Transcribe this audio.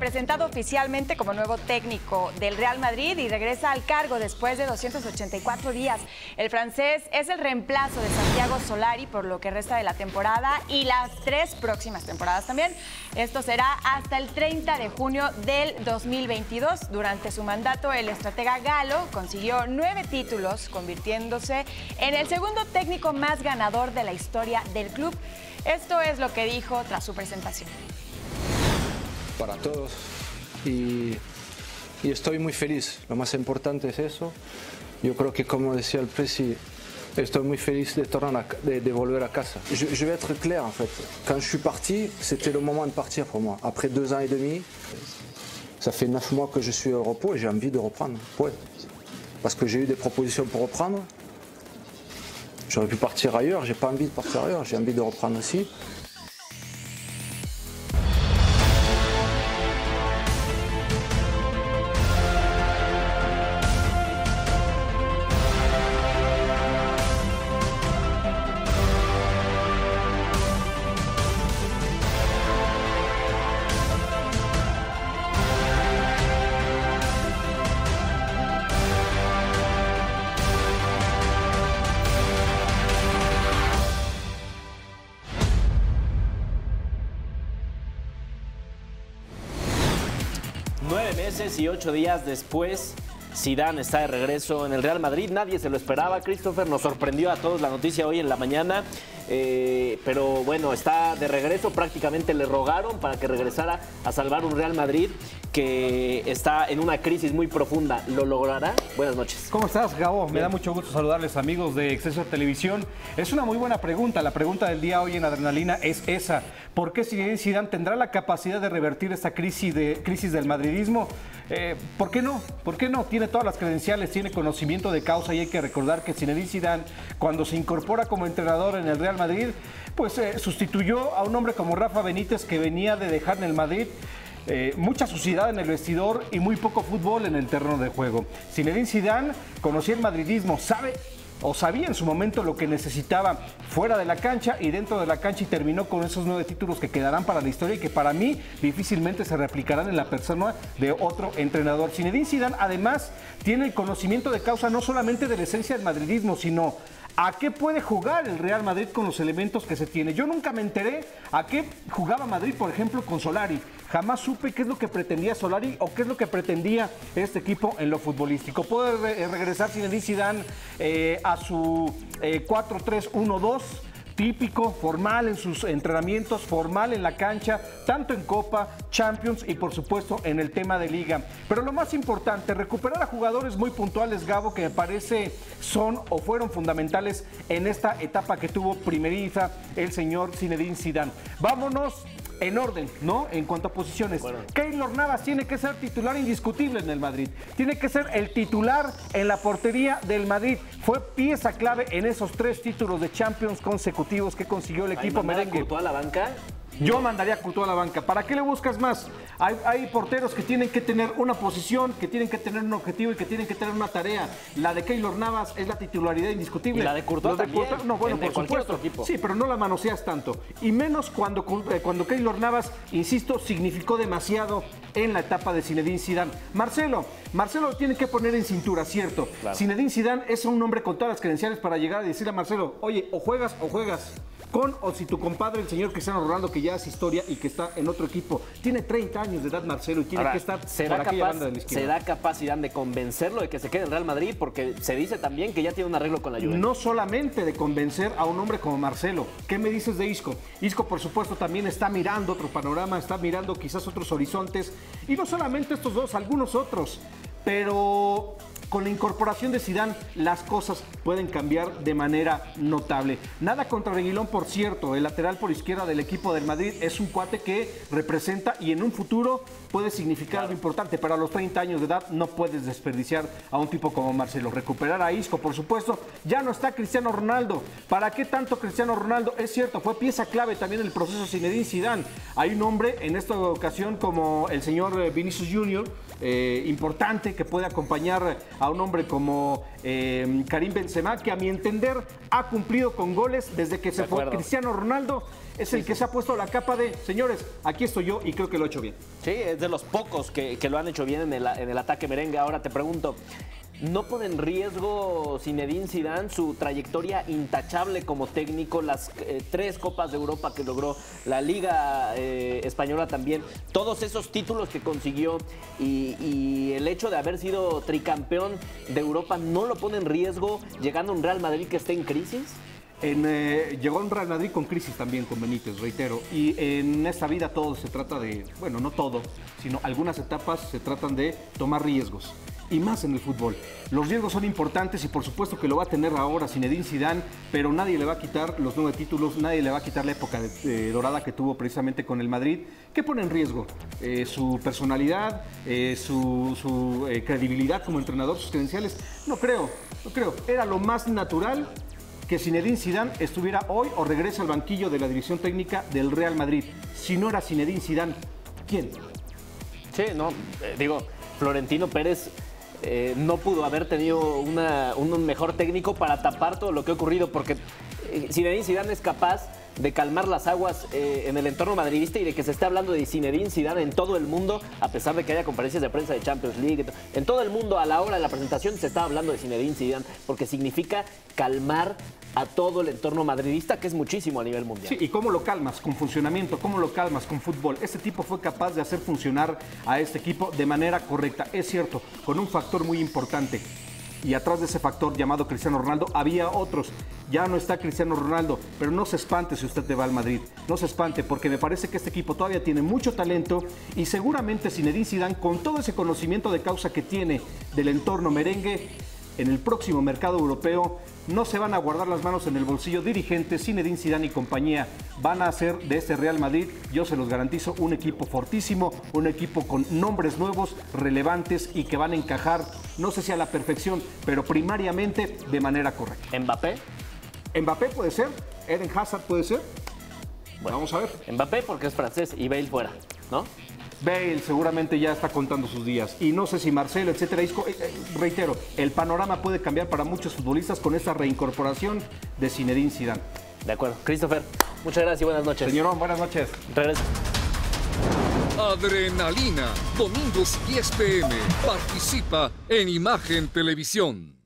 presentado oficialmente como nuevo técnico del Real Madrid y regresa al cargo después de 284 días. El francés es el reemplazo de Santiago Solari por lo que resta de la temporada y las tres próximas temporadas también. Esto será hasta el 30 de junio del 2022. Durante su mandato, el estratega galo consiguió nueve títulos, convirtiéndose en el segundo técnico más ganador de la historia del club. Esto es lo que dijo tras su presentación. Para todos y, estoy muy feliz. Lo más importante es eso. Yo creo que como decía el presi, estoy muy feliz de, de, de volver a casa. Je, je, vais être clair en fait. Quand je suis parti, c'était le moment de partir pour moi. Après deux ans et demi, ça fait neuf mois que je suis au repos et j'ai envie de reprendre. Ouais. Parce que j'ai eu des propositions pour reprendre. J'aurais pu partir ailleurs, j'ai pas envie de partir ailleurs, j'ai envie de reprendre aussi. 18 días después, Zidane está de regreso en el Real Madrid. Nadie se lo esperaba. Christopher nos sorprendió a todos la noticia hoy en la mañana. Eh, pero bueno, está de regreso. Prácticamente le rogaron para que regresara a salvar un Real Madrid que está en una crisis muy profunda. ¿Lo logrará? Buenas noches. ¿Cómo estás, Gabo? Me da mucho gusto saludarles, amigos de Exceso Televisión. Es una muy buena pregunta. La pregunta del día hoy en Adrenalina es esa. ¿Por qué Zidane tendrá la capacidad de revertir esta crisis, de, crisis del madridismo? Eh, ¿Por qué no? ¿Por qué no? Tiene todas las credenciales, tiene conocimiento de causa y hay que recordar que Zinedine Zidane, cuando se incorpora como entrenador en el Real Madrid, pues eh, sustituyó a un hombre como Rafa Benítez que venía de dejar en el Madrid eh, mucha suciedad en el vestidor y muy poco fútbol en el terreno de juego. Zinedine Zidane conocía el madridismo, sabe o sabía en su momento lo que necesitaba fuera de la cancha y dentro de la cancha y terminó con esos nueve títulos que quedarán para la historia y que para mí difícilmente se replicarán en la persona de otro entrenador. Zinedine Zidane además tiene el conocimiento de causa no solamente de la esencia del madridismo, sino ¿A qué puede jugar el Real Madrid con los elementos que se tiene? Yo nunca me enteré a qué jugaba Madrid, por ejemplo, con Solari. Jamás supe qué es lo que pretendía Solari o qué es lo que pretendía este equipo en lo futbolístico. Puede regresar Zinedine Zidane eh, a su 4-3-1-2 eh, típico, formal en sus entrenamientos, formal en la cancha, tanto en Copa, Champions y por supuesto en el tema de liga. Pero lo más importante, recuperar a jugadores muy puntuales, Gabo, que me parece son o fueron fundamentales en esta etapa que tuvo primeriza el señor Zinedine Zidane. Vámonos en orden, ¿no? En cuanto a posiciones. Keylor Navas tiene que ser titular indiscutible en el Madrid. Tiene que ser el titular en la portería del Madrid. Fue pieza clave en esos tres títulos de Champions consecutivos que consiguió el equipo merengue. a la banca? Yo mandaría a Courtois a la banca. ¿Para qué le buscas más? Hay, porteros que tienen que tener una posición, que tienen que tener un objetivo y que tienen que tener una tarea. La de Keylor Navas es la titularidad indiscutible. ¿Y la de Courtois también? no, bueno, por supuesto. Sí, pero no la manoseas tanto. Y menos cuando, eh, cuando Keylor Navas, insisto, significó demasiado en la etapa de Zinedine Zidane. Marcelo, Marcelo lo tiene que poner en cintura, cierto. Zinedine Zidane es un hombre con todas las credenciales para llegar a decirle a Marcelo, oye, o juegas o juegas con o si tu compadre, el señor Cristiano Ronaldo, que ya es historia y que está en otro equipo, tiene 30 años de edad, Marcelo, y tiene que estar ¿será por capaz, banda de la izquierda. ¿Será capacidad de convencerlo de que se quede en Real Madrid? Porque se dice también que ya tiene un arreglo con la Juventus. No solamente de convencer a un hombre como Marcelo. ¿Qué me dices de Isco? Isco, por supuesto, también está mirando otro panorama, está mirando quizás otros horizontes. Y no solamente estos dos, algunos otros. Pero con la incorporación de Sidán, las cosas pueden cambiar de manera notable. Nada contra Reguilón, por cierto, el lateral por izquierda del equipo del Madrid es un cuate que representa y en un futuro puede significar algo importante, pero a los 30 años de edad no puedes desperdiciar a un tipo como Marcelo. Recuperar a Isco, por supuesto, ya no está Cristiano Ronaldo. ¿Para qué tanto Cristiano Ronaldo? Es cierto, fue pieza clave también en el proceso Zinedine Zidane. Hay un hombre en esta ocasión como el señor eh, Vinicius Junior, eh, importante que puede acompañar a un hombre como eh, Karim Benzema, que a mi entender ha cumplido con goles desde que se fue. Cristiano Ronaldo. Es el que se ha puesto la capa de, señores, aquí estoy yo y creo que lo he hecho bien. Sí, es de los pocos que, que lo han hecho bien en el, en el ataque merengue. Ahora te pregunto, ¿no pone en riesgo Zinedine Zidane su trayectoria intachable como técnico, las eh, tres Copas de Europa que logró, la Liga eh, Española también, todos esos títulos que consiguió y, el hecho de haber sido tricampeón de Europa no lo pone en riesgo llegando a un Real Madrid que esté en crisis? Eh, llegó a un Real Madrid con crisis también, con Benítez, reitero. Y en esta vida todo se trata de, bueno, no todo, sino algunas etapas se tratan de tomar riesgos. Y más en el fútbol. Los riesgos son importantes y por supuesto que lo va a tener ahora Zinedine Zidane, pero nadie le va a quitar los nueve títulos, nadie le va a quitar la época dorada que tuvo precisamente con el Madrid. ¿Qué pone en riesgo? Eh, su personalidad, eh, su, su, eh, credibilidad como entrenador, sus credenciales. No creo, no creo. Era lo más natural que Zinedine Zidane estuviera hoy o regrese al banquillo de la división técnica del Real Madrid. Si no era Zinedine Zidane, ¿quién? Sí, no, digo, Florentino Pérez eh, no pudo haber tenido un mejor técnico para tapar todo lo que ha ocurrido, porque eh, Zinedine Zidane es capaz de calmar las aguas eh, en el entorno madridista y de que se esté hablando de Zinedine Zidane en todo el mundo, a pesar de que haya conferencias de prensa de Champions League. En todo el mundo, a la hora de la presentación, se está hablando de Zinedine Zidane, porque significa calmar a todo el entorno madridista, que es muchísimo a nivel mundial. Sí, ¿y cómo lo calmas? Con funcionamiento, ¿cómo lo calmas? Con fútbol. Este tipo fue capaz de hacer funcionar a este equipo de manera correcta. Es cierto, con un factor muy importante. Y atrás de ese factor llamado Cristiano Ronaldo había otros. Ya no está Cristiano Ronaldo, pero no se espante si usted te va al Madrid. No se espante porque me parece que este equipo todavía tiene mucho talento y seguramente Zinedine Zidane con todo ese conocimiento de causa que tiene del entorno merengue en el próximo mercado europeo no se van a guardar las manos en el bolsillo dirigentes, Zinedine Zidane y compañía. Van a hacer de este Real Madrid, yo se los garantizo, un equipo fortísimo, un equipo con nombres nuevos, relevantes y que van a encajar, no sé si a la perfección, pero primariamente de manera correcta. Mbappé, Mbappé puede ser, Eden Hazard puede ser. Vamos a ver. Mbappé porque es francés y Bale fuera, ¿no? Bale seguramente ya está contando sus días. Y no sé si Marcelo, etcétera. Isco, eh, eh, reitero, el panorama puede cambiar para muchos futbolistas con esta reincorporación de Zinedine Zidane. De acuerdo. Christopher, muchas gracias y buenas noches. Señorón, buenas noches. Regreso. Adrenalina, domingos 10 pm. Participa en Imagen Televisión.